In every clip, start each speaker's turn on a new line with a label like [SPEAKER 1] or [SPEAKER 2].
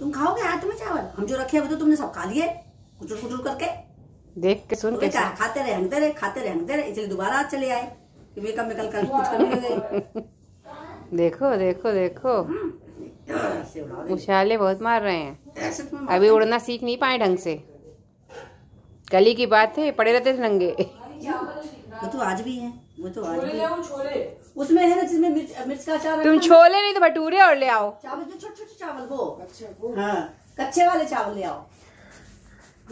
[SPEAKER 1] तुम खाओगे हाथ में चावल? हम जो रखे वो तो तुमने सब खा लिए। कुचुर कुचुर करके।
[SPEAKER 2] देख के सुन
[SPEAKER 1] तो
[SPEAKER 2] के
[SPEAKER 1] खाते रहे हंगते रहे खाते रहे हंगते रहे इसलिए दोबारा आज चले आए कि मेकअप में कल कल कुछ करने लगे
[SPEAKER 2] देखो देखो देखो।
[SPEAKER 1] ऐसे
[SPEAKER 2] उछाले बहुत मार रहे हैं। अभी उड़ना सीख नहीं पाए ढंग से। कल ही की बात है पड़े रहते थे नंगे।
[SPEAKER 1] वो तो आज भी है वो तो आज भी है। उसमें है ना जिसमें मिर्च मिर्च का अचार
[SPEAKER 2] तुम छोले नहीं तो भटूरे और ले आओ।
[SPEAKER 1] चावल जो छोटे छोटे चावल वो। हाँ कच्चे वाले चावल ले आओ।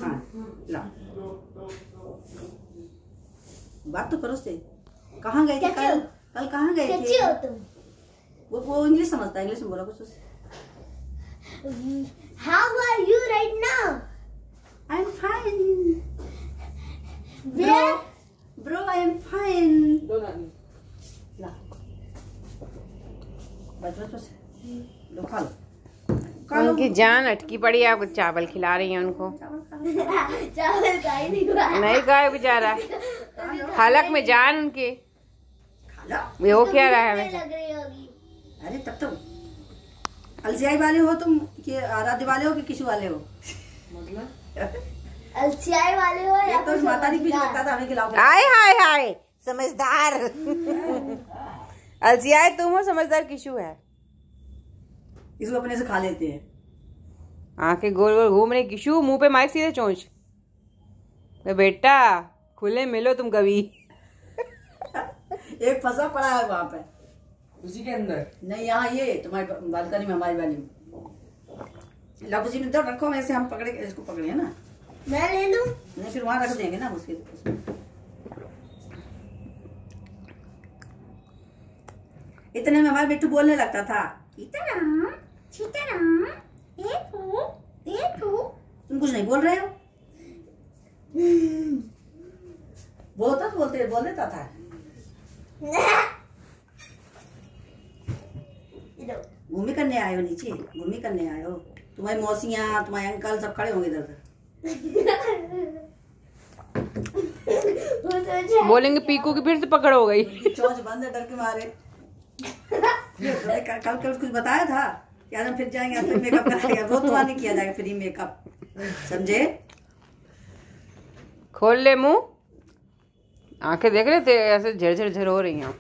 [SPEAKER 1] हाँ बात तो करो से कहाँ गए थे कल? कल कहाँ गए
[SPEAKER 3] हो
[SPEAKER 1] थे?
[SPEAKER 3] तुम?
[SPEAKER 1] वो वो इंग्लिश समझता है इंग्लिश में बोला कुछ उससे
[SPEAKER 3] how are you right now
[SPEAKER 1] I am fine
[SPEAKER 3] where
[SPEAKER 1] खा लो। खा लो।
[SPEAKER 2] उनकी जान अटकी पड़ी है आप चावल खिला रही हैं उनको।
[SPEAKER 1] चावल खा
[SPEAKER 3] नहीं
[SPEAKER 2] गाय बेचारा। हालक में जान उनके।
[SPEAKER 1] खा लो।
[SPEAKER 2] ये हो क्या रहा है
[SPEAKER 3] भूख
[SPEAKER 2] हमें
[SPEAKER 3] लग रही होगी।
[SPEAKER 1] अरे तब तो अलसियाई वाले हो तुम कि आराध्य वाले हो कि किशु वाले हो?
[SPEAKER 3] अलसियाई वाले हो या
[SPEAKER 1] तो माता नहीं पीछे
[SPEAKER 3] समझदार?
[SPEAKER 1] लगता था हमें खिलाओ।
[SPEAKER 2] आय हाय हाय समझदार। अलसियाए तुम हो समझदार किशु है।
[SPEAKER 1] इसको अपने से खा लेते हैं।
[SPEAKER 2] आँखें गोल गोल घूम रही। किशु मुँह पे माइक सीधे चोंच। तो बेटा खुले मिलो तुम कभी।
[SPEAKER 1] एक फंसा पड़ा है वहाँ पे।
[SPEAKER 4] उसी के अंदर?
[SPEAKER 1] नहीं यहाँ ये तुम्हारी बालकनी में हमारी वाली। में लाओ उसी में तो रखो वैसे हम पकड़े इसको पकड़े है ना?
[SPEAKER 3] मैं ले लूँ?
[SPEAKER 1] नहीं फिर वहाँ रख देंगे ना उसके इतने में हमारा बिट्टू बोलने लगता था सीताराम सीताराम एक तुम कुछ नहीं बोल रहे हो? बोलता तो बोलते बोल देता था।
[SPEAKER 3] इधर।
[SPEAKER 1] घूमी करने आए हो नीचे घूमी करने आए हो तुम्हारी मौसियाँ तुम्हारे अंकल सब खड़े होंगे इधर
[SPEAKER 2] बोलेंगे पीकू की फिर से पकड़ हो गई।
[SPEAKER 1] चौंच बंद है डर के मारे। कल कल कुछ बताया था? आज हम फिर जाएँगे फिर मेकअप कराएँगे रोज तुम्हारा नहीं किया जाएगा फ्री मेकअप समझे?
[SPEAKER 2] खोल ले मुँह। आँखें देख रहे थे ऐसे झरझर झर हो रही हैं।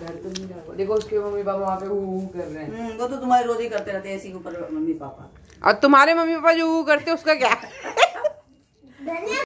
[SPEAKER 4] डर तो नहीं लगा देखो उसके मम्मी पापा वहाँ पे हु हु कर रहे हैं।
[SPEAKER 1] हम्म, वो तो तुम्हारे रोज ही करते रहते हैं इसी के ऊपर मम्मी पापा।
[SPEAKER 2] और तुम्हारे मम्मी पापा जो वो करते उसका क्या?